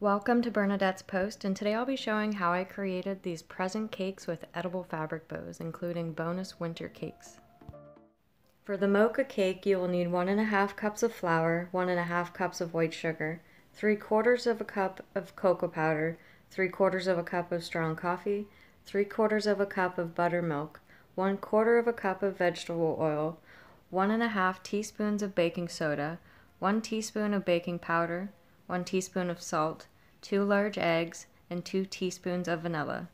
Welcome to Bernadette's Post, and today I'll be showing how I created these present cakes with edible fabric bows, including bonus winter cakes. For the mocha cake, you will need one and a half cups of flour, one and a half cups of white sugar, three quarters of a cup of cocoa powder, three quarters of a cup of strong coffee, three quarters of a cup of buttermilk, one quarter of a cup of vegetable oil, one and a half teaspoons of baking soda, one teaspoon of baking powder, one teaspoon of salt, two large eggs, and two teaspoons of vanilla.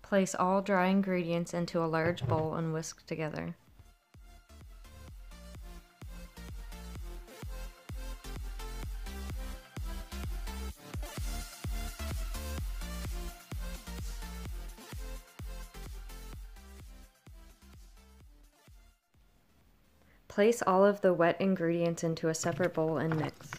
Place all dry ingredients into a large bowl and whisk together. Place all of the wet ingredients into a separate bowl and mix.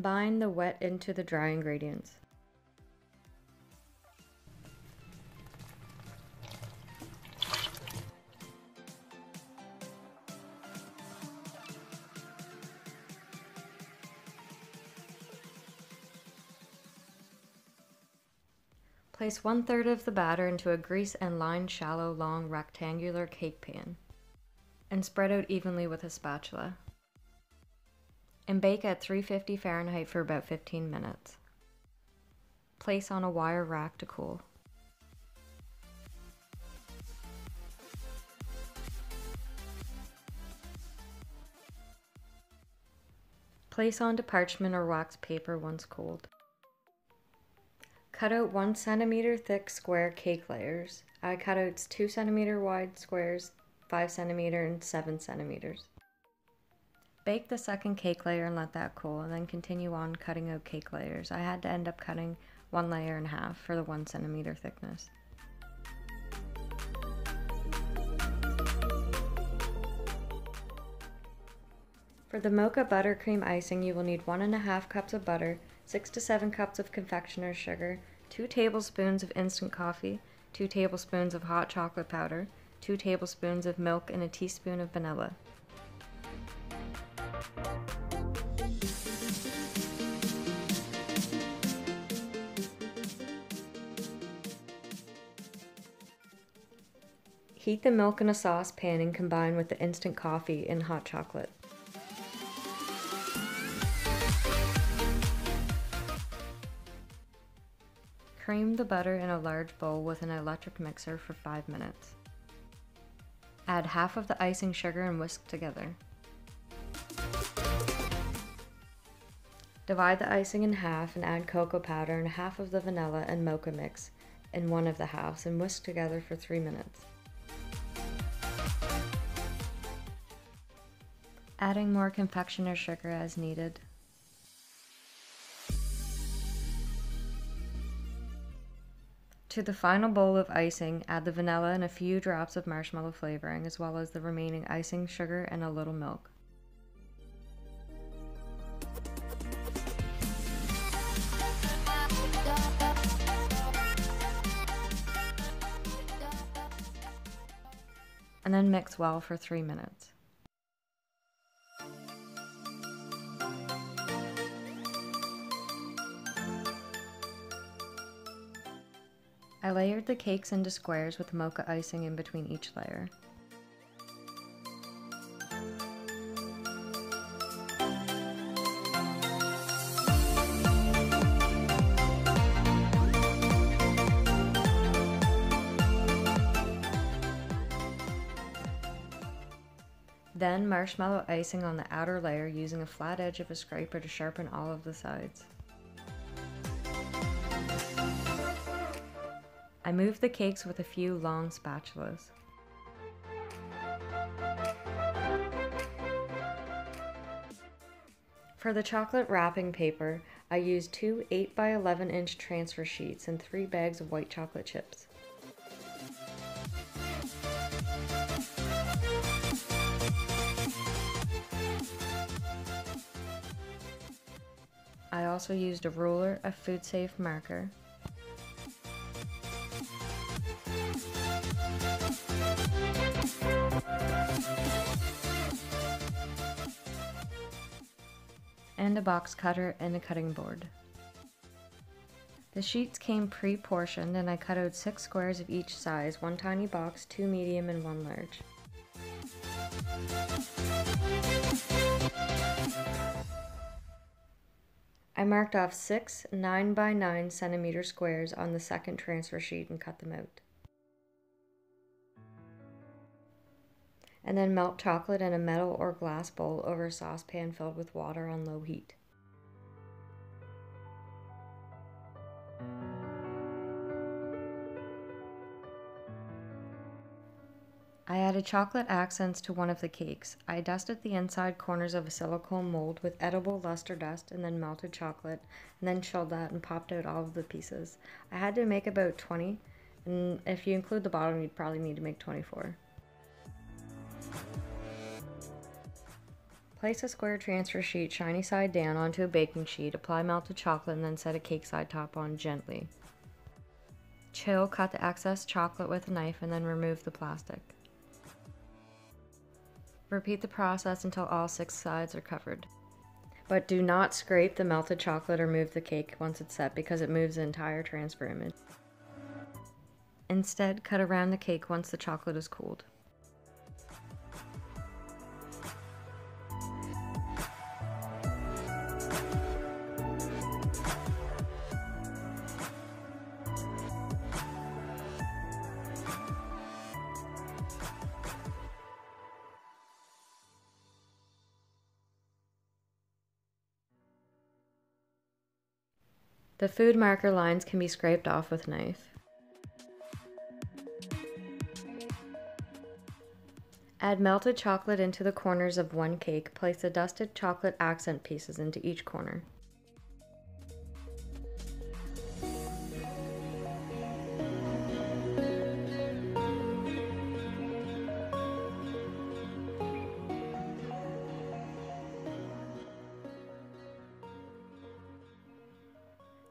Combine the wet into the dry ingredients. Place one third of the batter into a grease and lined shallow long rectangular cake pan and spread out evenly with a spatula and bake at 350 Fahrenheit for about 15 minutes. Place on a wire rack to cool. Place onto parchment or wax paper once cooled. Cut out 1 centimeter thick square cake layers. I cut out 2 centimeter wide squares, 5 centimeter and 7 centimeters. Bake the second cake layer and let that cool, and then continue on cutting out cake layers. I had to end up cutting one layer in half for the one centimeter thickness. For the mocha buttercream icing, you will need one and a half cups of butter, six to seven cups of confectioner's sugar, two tablespoons of instant coffee, two tablespoons of hot chocolate powder, two tablespoons of milk, and a teaspoon of vanilla. Heat the milk in a saucepan and combine with the instant coffee and hot chocolate. Cream the butter in a large bowl with an electric mixer for 5 minutes. Add half of the icing sugar and whisk together. Divide the icing in half and add cocoa powder and half of the vanilla and mocha mix in one of the halves and whisk together for 3 minutes. Adding more confectioner sugar as needed. To the final bowl of icing, add the vanilla and a few drops of marshmallow flavoring, as well as the remaining icing, sugar, and a little milk. And then mix well for 3 minutes. I layered the cakes into squares with mocha icing in between each layer. Then marshmallow icing on the outer layer using a flat edge of a scraper to sharpen all of the sides. I moved the cakes with a few long spatulas. For the chocolate wrapping paper, I used two 8 by 11 inch transfer sheets and three bags of white chocolate chips. I also used a ruler, a food safe marker, and a box cutter and a cutting board. The sheets came pre-portioned and I cut out six squares of each size, one tiny box, two medium and one large. I marked off six 9 by 9 centimeter squares on the second transfer sheet and cut them out. and then melt chocolate in a metal or glass bowl over a saucepan filled with water on low heat. I added chocolate accents to one of the cakes. I dusted the inside corners of a silicone mold with edible luster dust and then melted chocolate, and then chilled that and popped out all of the pieces. I had to make about 20, and if you include the bottom, you'd probably need to make 24. Place a square transfer sheet shiny side down onto a baking sheet, apply melted chocolate, and then set a cake side top on gently. Chill, cut the excess chocolate with a knife, and then remove the plastic. Repeat the process until all six sides are covered. But do not scrape the melted chocolate or move the cake once it's set because it moves the entire transfer image. Instead, cut around the cake once the chocolate is cooled. The food marker lines can be scraped off with knife. Add melted chocolate into the corners of one cake. Place the dusted chocolate accent pieces into each corner.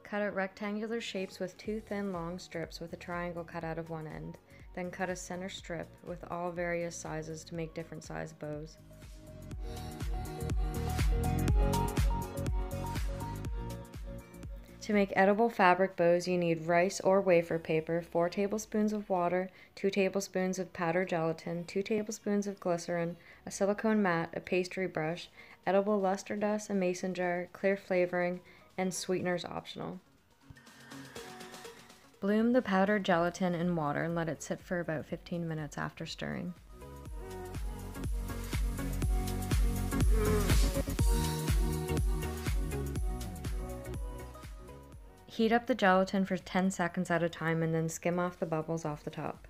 Cut out rectangular shapes with two thin long strips with a triangle cut out of one end. Then cut a center strip with all various sizes to make different size bows. To make edible fabric bows, you need rice or wafer paper, 4 tablespoons of water, 2 tablespoons of powdered gelatin, 2 tablespoons of glycerin, a silicone mat, a pastry brush, edible luster dust, a mason jar, clear flavoring, and sweeteners optional. Bloom the powdered gelatin in water and let it sit for about 15 minutes after stirring. Heat up the gelatin for 10 seconds at a time and then skim off the bubbles off the top.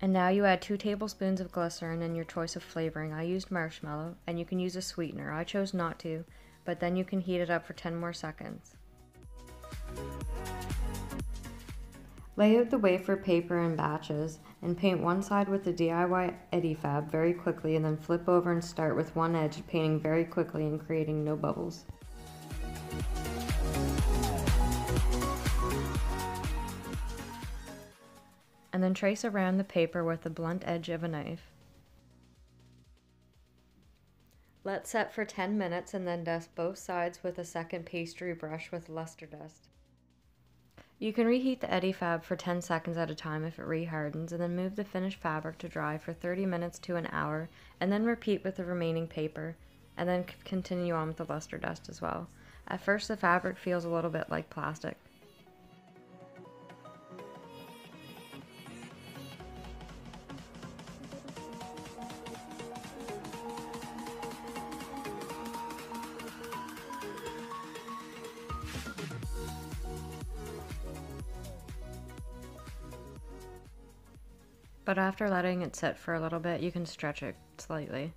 And now you add 2 tablespoons of glycerin and your choice of flavoring. I used marshmallow, and you can use a sweetener. I chose not to, but then you can heat it up for 10 more seconds. Lay out the wafer paper in batches and paint one side with the DIY Edifab very quickly and then flip over and start with one edge painting very quickly and creating no bubbles. And then trace around the paper with the blunt edge of a knife. Let set for 10 minutes and then dust both sides with a second pastry brush with luster dust. You can reheat the edifab for 10 seconds at a time if it rehardens and then move the finished fabric to dry for 30 minutes to an hour and then repeat with the remaining paper and then continue on with the luster dust as well. At first the fabric feels a little bit like plastic. But after letting it sit for a little bit, you can stretch it slightly.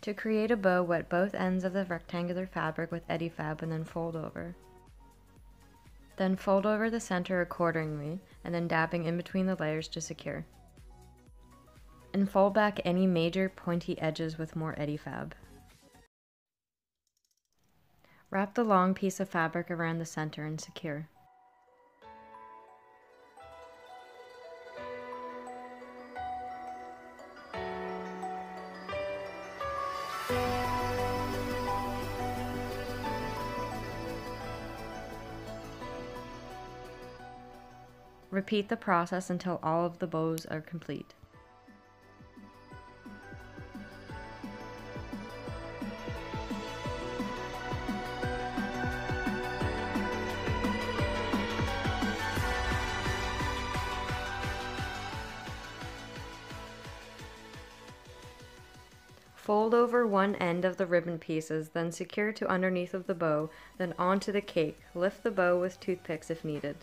To create a bow, wet both ends of the rectangular fabric with Edifab and then fold over. Then fold over the center accordingly and then dabbing in between the layers to secure. And fold back any major pointy edges with more Edifab. Wrap the long piece of fabric around the center and secure. Repeat the process until all of the bows are complete. Fold over one end of the ribbon pieces, then secure to underneath of the bow, then onto the cake. Lift the bow with toothpicks if needed.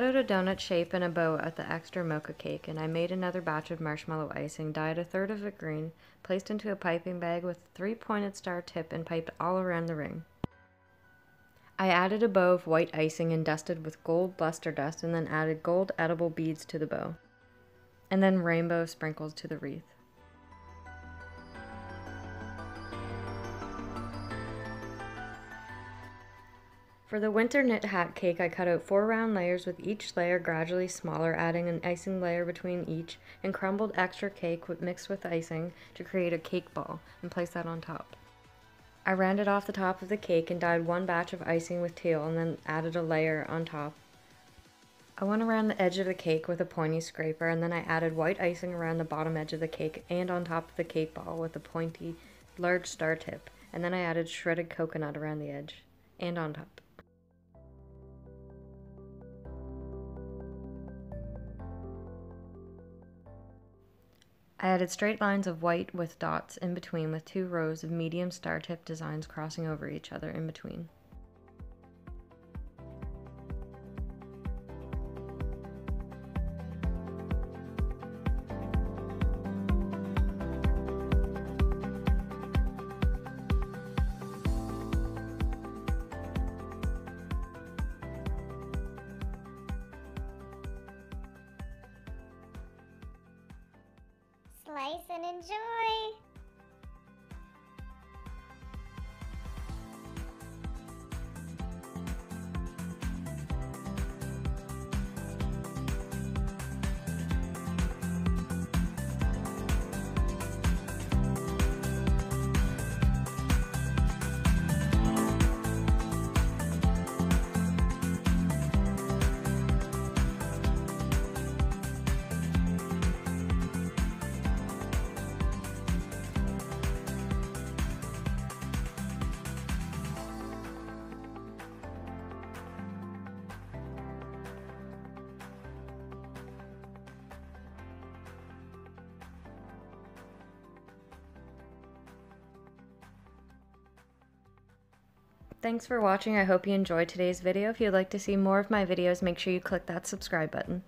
Out a donut shape and a bow at the extra mocha cake, and I made another batch of marshmallow icing, dyed a third of it green, placed into a piping bag with a three pointed star tip, and piped all around the ring. I added a bow of white icing and dusted with gold luster dust, and then added gold edible beads to the bow, and then rainbow sprinkles to the wreath. For the winter knit hat cake, I cut out four round layers with each layer gradually smaller, adding an icing layer between each, and crumbled extra cake mixed with icing to create a cake ball, and place that on top. I rounded off the top of the cake and dyed one batch of icing with teal and then added a layer on top. I went around the edge of the cake with a pointy scraper and then I added white icing around the bottom edge of the cake and on top of the cake ball with a pointy large star tip and then I added shredded coconut around the edge and on top. I added straight lines of white with dots in between with two rows of medium star tip designs crossing over each other in between. Slice Thanks for watching. I hope you enjoyed today's video. If you'd like to see more of my videos, make sure you click that subscribe button.